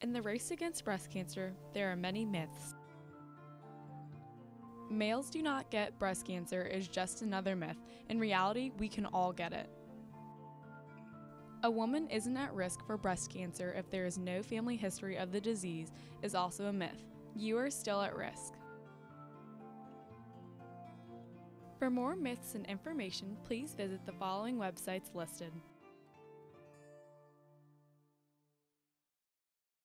In the race against breast cancer, there are many myths. Males do not get breast cancer is just another myth. In reality, we can all get it. A woman isn't at risk for breast cancer if there is no family history of the disease is also a myth. You are still at risk. For more myths and information, please visit the following websites listed.